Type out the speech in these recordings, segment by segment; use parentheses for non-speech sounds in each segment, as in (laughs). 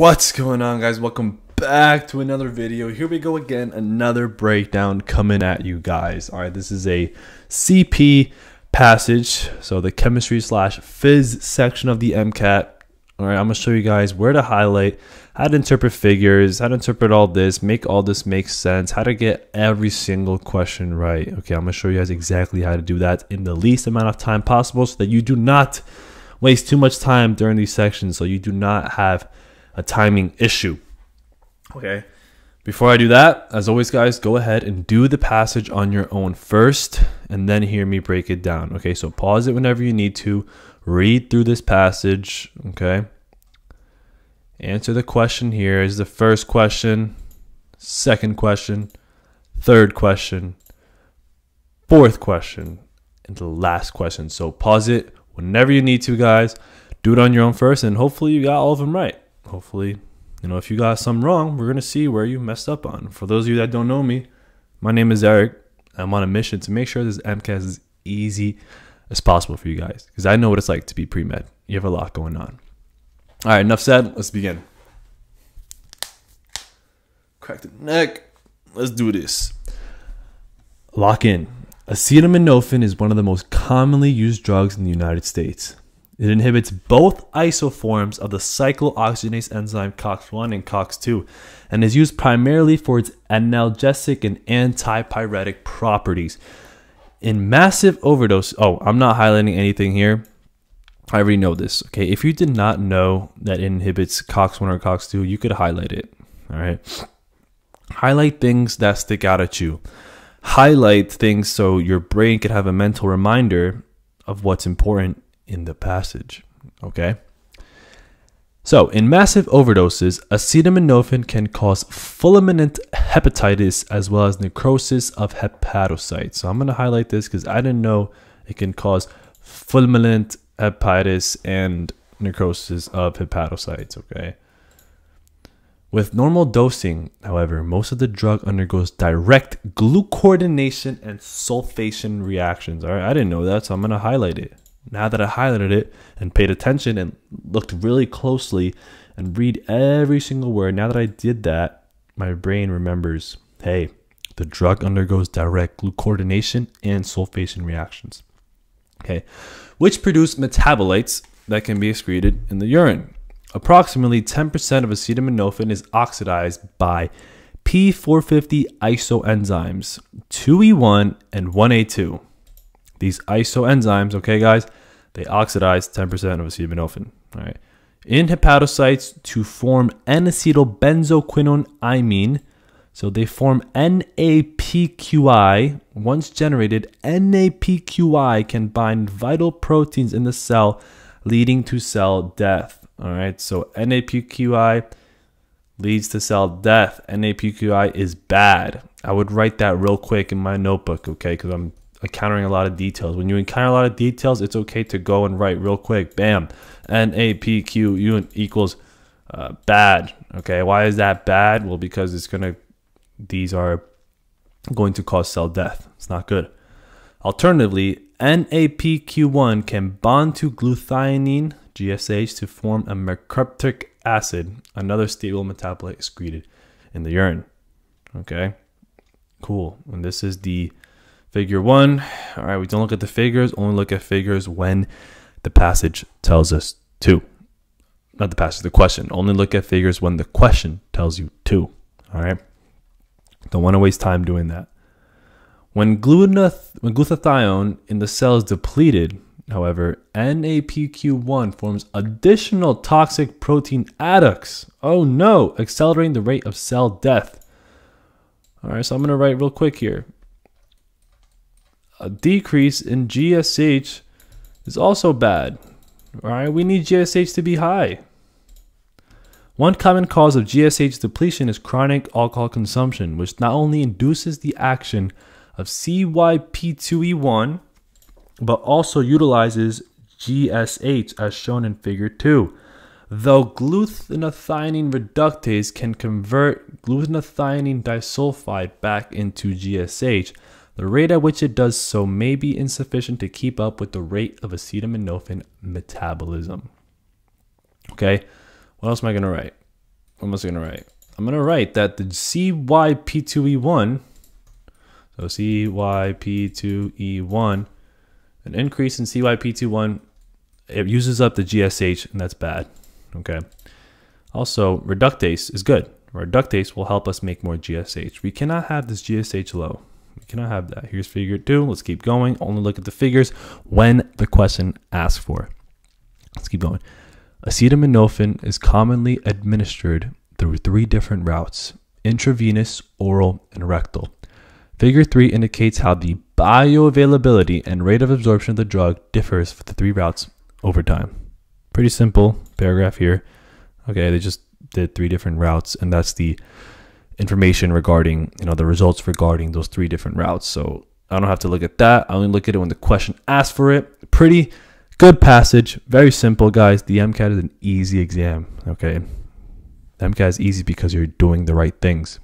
What's going on, guys? Welcome back to another video. Here we go again, another breakdown coming at you guys. All right, this is a CP passage, so the chemistry slash phys section of the MCAT. All right, I'm gonna show you guys where to highlight, how to interpret figures, how to interpret all this, make all this make sense, how to get every single question right. Okay, I'm gonna show you guys exactly how to do that in the least amount of time possible so that you do not waste too much time during these sections so you do not have a timing issue. Okay. Before I do that, as always, guys, go ahead and do the passage on your own first and then hear me break it down. Okay. So pause it whenever you need to. Read through this passage. Okay. Answer the question here is the first question, second question, third question, fourth question, and the last question. So pause it whenever you need to, guys. Do it on your own first, and hopefully you got all of them right hopefully, you know, if you got some wrong, we're going to see where you messed up on. For those of you that don't know me, my name is Erick. I'm on a mission to make sure this MCAT is as easy as possible for you guys because I know what it's like to be pre med. You have a lot going on. All right, enough said. Let's begin. Crack the neck. Let's do this. Lock in. Acetaminophen is one of the most commonly used drugs in the United States. It inhibits both isoforms of the cyclooxygenase enzyme COX1 and COX2 and is used primarily for its analgesic and antipyretic properties. In massive overdose, oh, I'm not highlighting anything here. I already know this. Okay, if you did not know that it inhibits COX1 or COX2, you could highlight it. All right. Highlight things that stick out at you. Highlight things so your brain could have a mental reminder of what's important in the passage. Okay? So, in massive overdoses, acetaminophen can cause fulminant hepatitis as well as necrosis of hepatocytes. So, I'm going to highlight this because I didn't know it can cause fulminant hepatitis and necrosis of hepatocytes. Okay. With normal dosing, however, most of the drug undergoes direct glucuronidation and sulfation reactions. All right, I didn't know that, so I'm going to highlight it. Now that I highlighted it and paid attention and looked really closely and read every single word, now that I did that, my brain remembers hey, the drug undergoes direct glucuronidation and sulfation reactions. Okay, which produce metabolites that can be excreted in the urine. Approximately 10% of acetaminophen is oxidized by P450 isoenzymes 2E1 and 1A2. These isoenzymes, okay, guys, they oxidize 10% of acetaminophen. All right. In hepatocytes to form N-acetylbenzoquinone imine. So they form NAPQI. Once generated, NAPQI can bind vital proteins in the cell, leading to cell death. All right. So NAPQI leads to cell death. NAPQI is bad. I would write that real quick in my notebook, okay? Because I'm encountering a lot of details. When you encounter a lot of details, it's okay to go and write real quick. Bam. N A P Q U equals uh, bad. Okay. Why is that bad? Well, because it's to, these are going to cause cell death. It's not good. Alternatively, NAPQ1 can bond to glutathione, GSH, to form a mercapturic acid, another stable metabolite excreted in the urine. Okay. Cool. And this is the Figure one, all right, we don't look at the figures, only look at figures when the passage tells us to. Not the passage, the question. Only look at figures when the question tells you to. All right. Don't want to waste time doing that. When, when glutathione in the cell is depleted, however, NAPQ1 forms additional toxic protein adducts. Oh no, accelerating the rate of cell death. All right, so I'm going to write real quick here a decrease in GSH is also bad. Right, we need GSH to be high. One common cause of GSH depletion is chronic alcohol consumption, which not only induces the action of CYP2E1, but also utilizes GSH as shown in figure 2. Though glutathione reductase can convert glutathione disulfide back into GSH, the rate at which it does so may be insufficient to keep up with the rate of acetaminophen metabolism. Okay, what else am I going to write? what am I going to write? I'm going to write that the CYP2E1, so CYP2E1, an increase in CYP2E1, it uses up the GSH, and that's bad. Okay. Also, reductase is good. Reductase will help us make more GSH. We cannot have this GSH low. We cannot have that. Here's figure two. Let's keep going. Only look at the figures when the question asks for. Let's keep going. Acetaminophen is commonly administered through three different routes intravenous, oral, and rectal. Figure 3 indicates how the bioavailability and rate of absorption of the drug differs for the three routes over time. Pretty simple paragraph here. Okay, they just did three different routes, and that's the information regarding, you know, the results regarding those three different routes. So I don't have to look at that. I only look at it when the question asks for it. Pretty good passage. Very simple, guys. The MCAT is an easy exam. Okay. The MCAT is easy because you're doing the right things.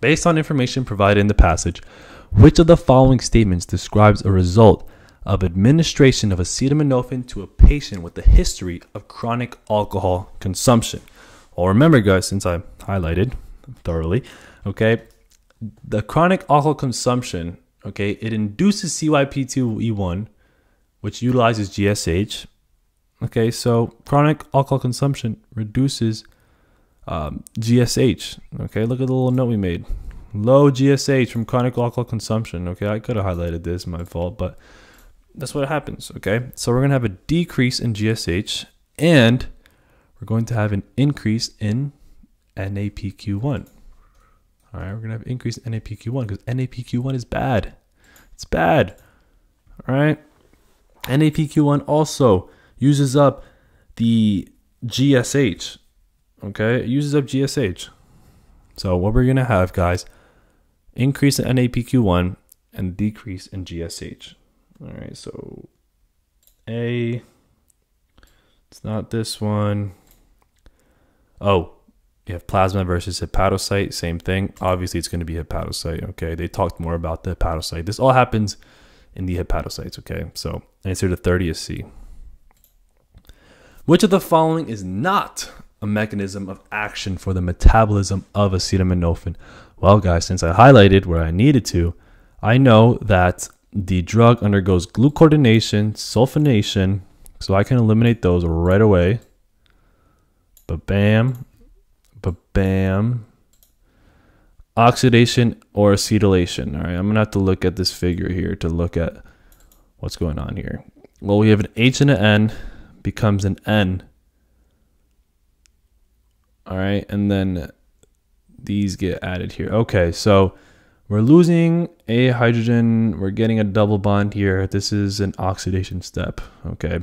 Based on information provided in the passage, which of the following statements describes a result of administration of acetaminophen to a patient with a history of chronic alcohol consumption? Well, remember, guys, since I highlighted thoroughly, okay, the chronic alcohol consumption, okay, it induces CYP2E1, which utilizes GSH. Okay, so chronic alcohol consumption reduces um, GSH. Okay, look at the little note we made. Low GSH from chronic alcohol consumption. Okay, I could have highlighted this, my fault, but that's what happens. Okay, so we're gonna have a decrease in GSH and we're going to have an increase in NAPQ1. All right, we're gonna have an increase in NAPQ1 because NAPQ1 is bad. It's bad. All right, NAPQ1 also uses up the GSH. Okay, it uses up GSH. So what we're gonna have, guys, increase in NAPQ1 and decrease in GSH. All right, so A, it's not this one. Oh, you have plasma versus hepatocyte, same thing. Obviously, it's going to be hepatocyte. Okay, they talked more about the hepatocyte. This all happens in the hepatocytes. Okay, so answer to 30 is C. Which of the following is not a mechanism of action for the metabolism of acetaminophen? Well, guys, since I highlighted where I needed to, I know that the drug undergoes glucuronidation, sulfonation, so I can eliminate those right away. But bam, bam. Oxidation or acetylation. All right, I'm gonna have to look at this figure here to look at what's going on here. Well, we have an H and an N becomes an N. All right, and then these get added here. Okay, so we're losing a hydrogen. We're getting a double bond here. This is an oxidation step. Okay,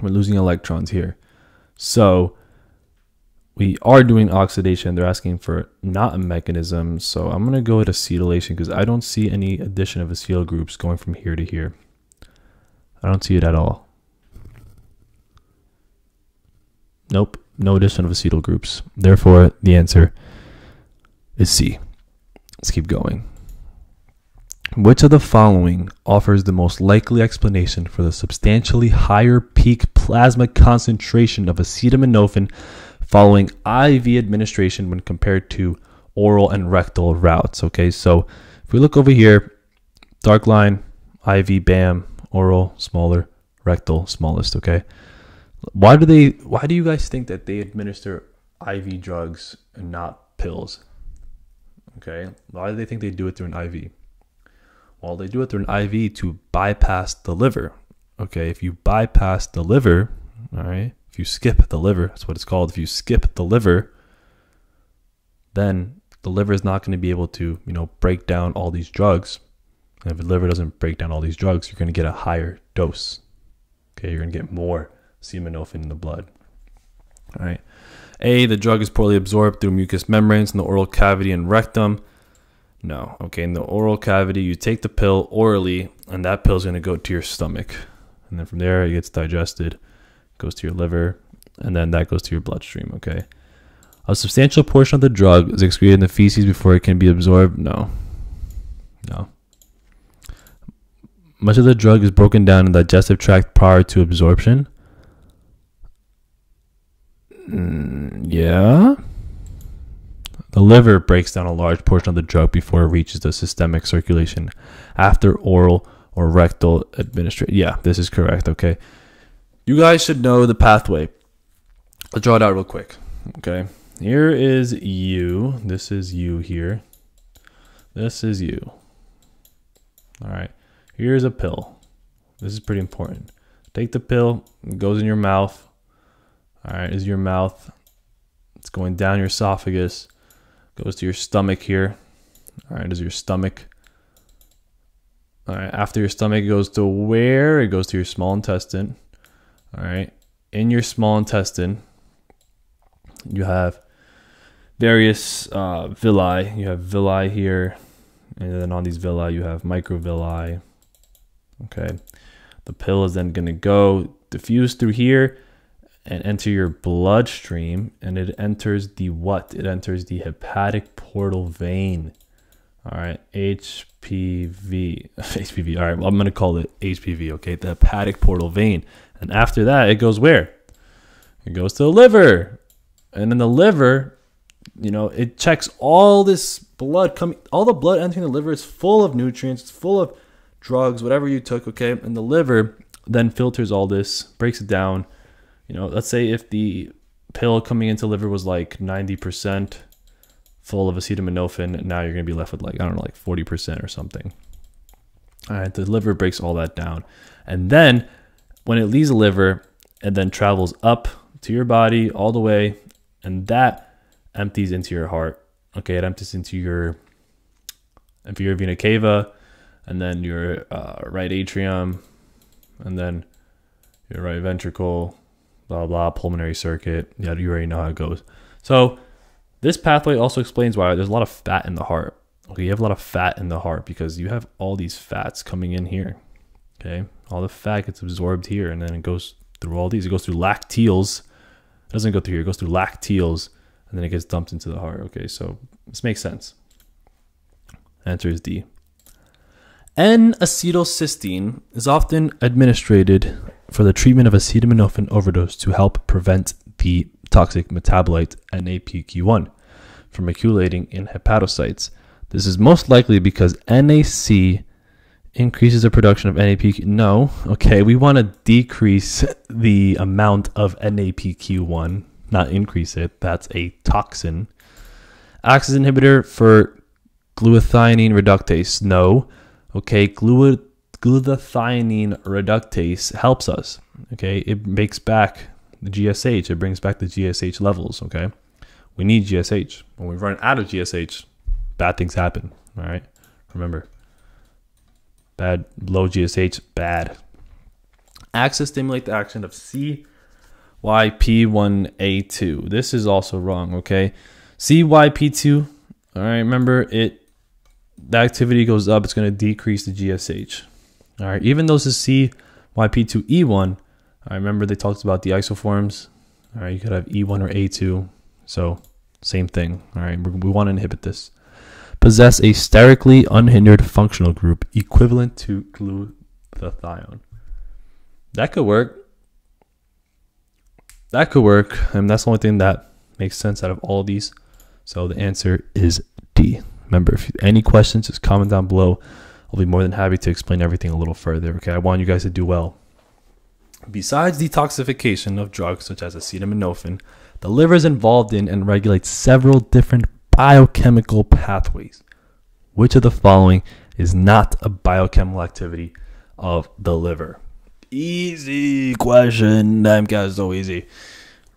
we're losing electrons here. So we are doing oxidation. They're asking for not a mechanism. So I'm going to go with acetylation because I don't see any addition of acetyl groups going from here to here. I don't see it at all. Nope, no addition of acetyl groups. Therefore, the answer is C. Let's keep going. Which of the following offers the most likely explanation for the substantially higher peak plasma concentration of acetaminophen following IV administration when compared to oral and rectal routes. Okay, so if we look over here, dark line, IV, BAM, oral, smaller, rectal, smallest. Okay, why do they? Why do you guys think that they administer IV drugs and not pills? Okay, why do they think they do it through an IV? Well, they do it through an IV to bypass the liver. Okay, if you bypass the liver, all right, if you skip the liver, that's what it's called. If you skip the liver, then the liver is not going to be able to, you know, break down all these drugs. And if the liver doesn't break down all these drugs, you're going to get a higher dose. Okay, you're going to get more acetaminophen in the blood. All right. A, the drug is poorly absorbed through mucous membranes in the oral cavity and rectum. No. Okay, in the oral cavity, you take the pill orally, and that pill is going to go to your stomach. And then from there, it gets digested goes to your liver, and then that goes to your bloodstream. Okay. A substantial portion of the drug is excreted in the feces before it can be absorbed. No. No. Much of the drug is broken down in the digestive tract prior to absorption. Mm, yeah. The liver breaks down a large portion of the drug before it reaches the systemic circulation after oral or rectal administration. Yeah, this is correct. Okay. You guys should know the pathway. I'll draw it out real quick. Okay. Here is you. This is you here. This is you. All right. Here's a pill. This is pretty important. Take the pill, it goes in your mouth. All right, is your mouth. It's going down your esophagus, goes to your stomach here. All right, is your stomach. All right, after your stomach, it goes to where? It goes to your small intestine. All right, in your small intestine, you have various uh, villi. You have villi here, and then on these villi, you have microvilli. Okay, the pill is then going to go diffuse through here and enter your bloodstream, and it enters the what? It enters the hepatic portal vein. All right, HPV, HPV. (laughs) All right, well, I'm gonna call it HPV. Okay, the hepatic portal vein, and after that, it goes where? It goes to the liver, and then the liver, you know, it checks all this blood coming, all the blood entering the liver is full of nutrients, it's full of drugs, whatever you took. Okay, and the liver then filters all this, breaks it down you know, let's say if the pill coming into liver was like 90% full of acetaminophen, now you're going to be left with like, I don't know, like 40% or something. All right, the liver breaks all that down. And then when it leaves the liver, it then travels up to your body all the way, and that empties into your heart. Okay, it empties into your inferior vena cava, and then your uh, right atrium, and then your right ventricle, blah blah pulmonary circuit. Yeah, you already know how it goes. So this pathway also explains why there's a lot of fat in the heart. Okay, you have a lot of fat in the heart because you have all these fats coming in here. Okay, all the fat gets absorbed here, and then it goes through all these. It goes through lacteals. It doesn't go through here. It goes through lacteals, and then it gets dumped into the heart. Okay, so this makes sense. Answer is D. N-acetylcysteine is often administered for the treatment of acetaminophen overdose to help prevent the toxic metabolite NAPQ1 from accumulating in hepatocytes. This is most likely because NAC increases the production of NAPQ. No, okay, we want to decrease the amount of NAPQ1, not increase it. That's a toxin. Axis inhibitor for glutathione reductase. No, okay, glutathione glutathione reductase helps us. Okay, it makes back the GSH. It brings back the GSH levels. Okay, we need GSH. When we run out of GSH, bad things happen. All right, remember, bad low GSH, bad. Axis stimulate the action of CYP1A2. This is also wrong. Okay, CYP2. All right, remember it. The activity goes up. It's going to decrease the GSH. All right, even though this is CYP2E1, I remember they talked about the isoforms. All right, you could have E1 or A2. So same thing. All right, we want to inhibit this. Possess a sterically unhindered functional group equivalent to glutathione. That could work. That could work. And that's the only thing that makes sense out of all these. So the answer is D. Remember, if you, any questions, just comment down below. I'll be more than happy to explain everything a little further. Okay, I want you guys to do well. Besides detoxification of drugs such as acetaminophen, the liver is involved in and regulates several different biochemical pathways. Which of the following is not a biochemical activity of the liver? Easy question. Damn, guys, so easy.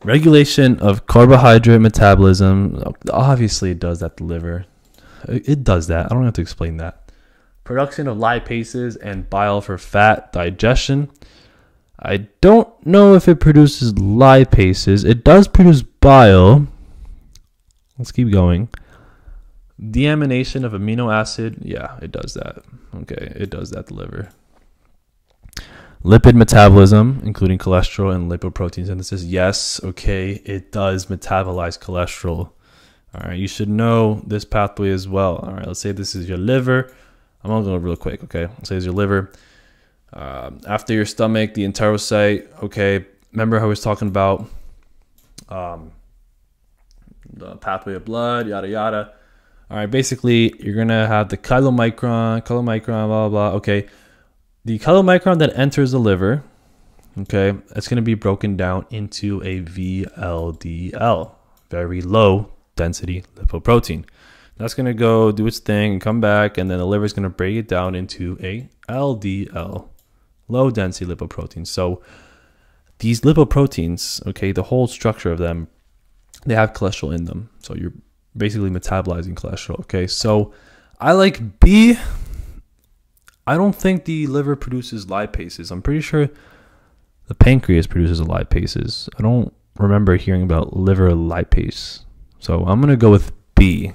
Regulation of carbohydrate metabolism. Obviously, it does that. The liver, it does that. I don't have to explain that production of lipases and bile for fat digestion. I don't know if it produces lipases. It does produce bile. Let's keep going. Deamination of amino acid. Yeah, it does that. Okay, it does that, the liver. Lipid metabolism, including cholesterol and lipoprotein synthesis. Yes, okay, it does metabolize cholesterol. All right, you should know this pathway as well. All right, let's say this is your liver I'm gonna go real quick. Okay, say it's your liver. Uh, after your stomach, the enterocyte. Okay, remember how I was talking about um, the pathway of blood, yada yada. All right, basically you're gonna have the chylomicron, chylomicron, blah blah. blah. Okay, the chylomicron that enters the liver, okay, it's gonna be broken down into a VLDL, very low density lipoprotein. That's gonna go do its thing and come back, and then the liver is gonna break it down into a LDL, low density lipoprotein. So these lipoproteins, okay, the whole structure of them, they have cholesterol in them. So you're basically metabolizing cholesterol. Okay, so I like B. I don't think the liver produces lipases. I'm pretty sure the pancreas produces lipases. I don't remember hearing about liver lipase. So I'm gonna go with B.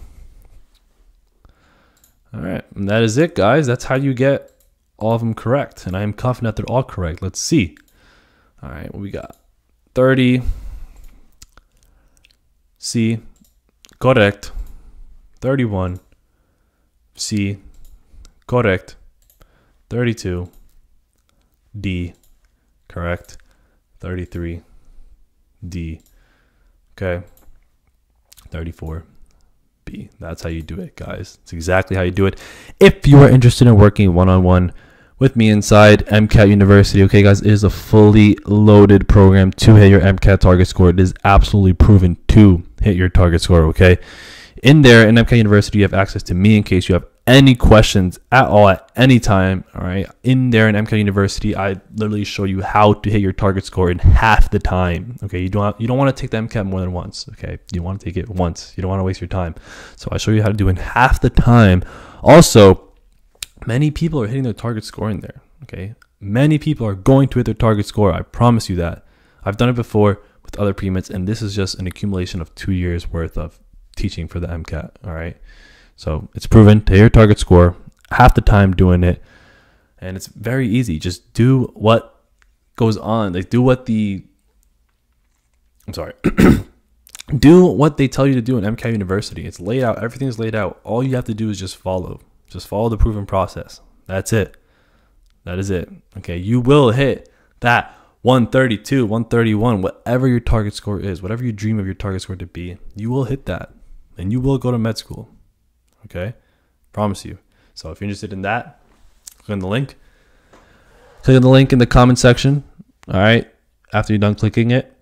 All right, and that is it, guys. That's how you get all of them correct, and I am confident they're all correct. Let's see. All right, we got 30. C, correct. 31. C, correct. 32. D, correct. 33. D, okay. 34. B. That's how you do it, guys. It's exactly how you do it. If you are interested in working one on one with me inside MCAT University. Okay, guys, it is a fully loaded program to hit your MCAT target score. It is absolutely proven to hit your target score. Okay, in there in MCAT University, you have access to me in case you have any questions at all at any time. All right, in there in MCAT University, I literally show you how to hit your target score in half the time. Okay, you don't you don't want to take the MCAT more than once. Okay, you want to take it once. You don't want to waste your time. So I show you how to do in half the time. Also Many people are hitting their target score in there. Okay. Many people are going to hit their target score. I promise you that. I've done it before with other premeds, and this is just an accumulation of two years worth of teaching for the MCAT. All right. So it's proven to your target score half the time doing it. And it's very easy. Just do what goes on. Like do what the I'm sorry. (coughs) do what they tell you to do in MCAT University. It's laid out. Everything's laid out. All you have to do is just follow. Just follow the proven process. That's it. That is it. Okay. You will hit that 132, 131, whatever your target score is, whatever you dream of your target score to be, you will hit that and you will go to med school. Okay. Promise you. So if you're interested in that, click on the link. Click on the link in the comment section. All right. After you're done clicking it,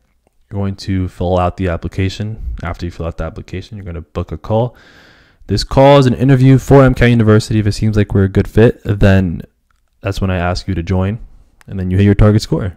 you're going to fill out the application. After you fill out the application, you're going to book a call. This call is an interview for MCAT University. If it seems like we're a good fit, then that's when I ask you to join, and then you hit your target score.